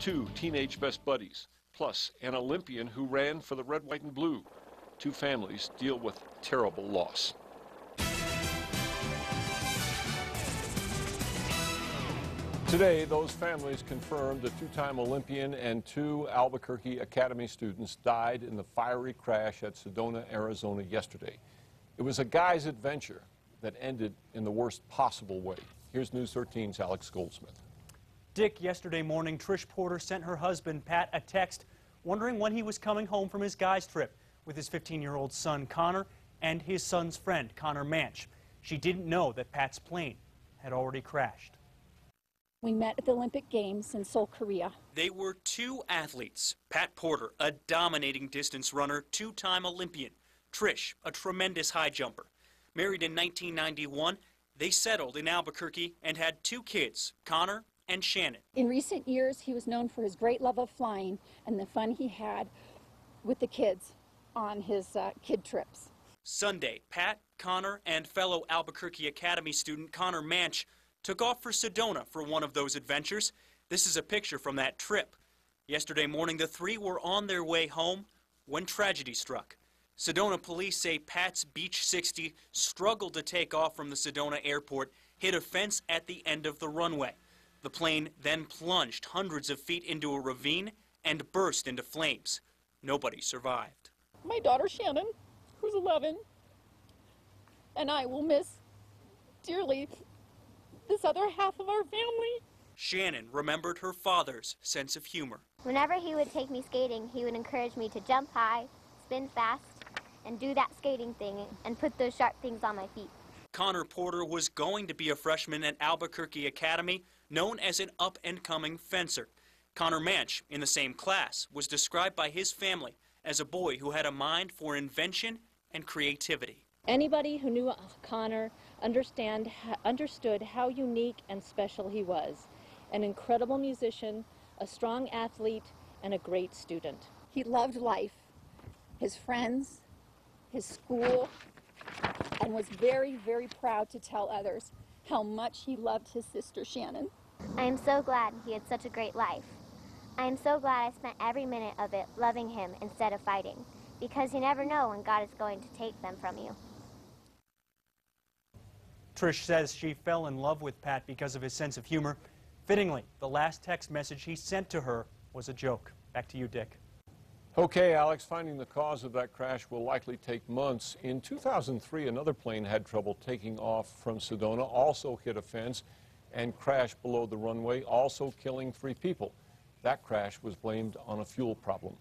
two teenage best buddies, plus an Olympian who ran for the red, white, and blue. Two families deal with terrible loss. Today, those families confirmed a two-time Olympian and two Albuquerque Academy students died in the fiery crash at Sedona, Arizona yesterday. It was a guy's adventure that ended in the worst possible way. Here's News 13's Alex Goldsmith. Dick, yesterday morning, Trish Porter sent her husband, Pat, a text wondering when he was coming home from his guy's trip with his 15-year-old son, Connor, and his son's friend, Connor Manch. She didn't know that Pat's plane had already crashed. We met at the Olympic Games in Seoul, Korea. They were two athletes. Pat Porter, a dominating distance runner, two-time Olympian. Trish, a tremendous high jumper. Married in 1991, they settled in Albuquerque and had two kids, Connor and Shannon. In recent years, he was known for his great love of flying and the fun he had with the kids on his uh, kid trips. Sunday, Pat, Connor, and fellow Albuquerque Academy student Connor Manch took off for Sedona for one of those adventures. This is a picture from that trip. Yesterday morning, the three were on their way home when tragedy struck. Sedona police say Pat's Beech 60 struggled to take off from the Sedona airport, hit a fence at the end of the runway. The plane then plunged hundreds of feet into a ravine and burst into flames. Nobody survived. My daughter Shannon, who's 11, and I will miss dearly this other half of our family. Shannon remembered her father's sense of humor. Whenever he would take me skating, he would encourage me to jump high, spin fast, and do that skating thing and put those sharp things on my feet. Connor Porter was going to be a freshman at Albuquerque Academy, known as an up and coming fencer. Connor Manch, in the same class, was described by his family as a boy who had a mind for invention and creativity. Anybody who knew Connor understand, understood how unique and special he was. An incredible musician, a strong athlete, and a great student. He loved life, his friends, his school, and was very, very proud to tell others how much he loved his sister Shannon. I am so glad he had such a great life. I am so glad I spent every minute of it loving him instead of fighting, because you never know when God is going to take them from you. Trish says she fell in love with Pat because of his sense of humor. Fittingly, the last text message he sent to her was a joke. Back to you, Dick. Okay, Alex, finding the cause of that crash will likely take months. In 2003, another plane had trouble taking off from Sedona, also hit a fence and crashed below the runway, also killing three people. That crash was blamed on a fuel problem.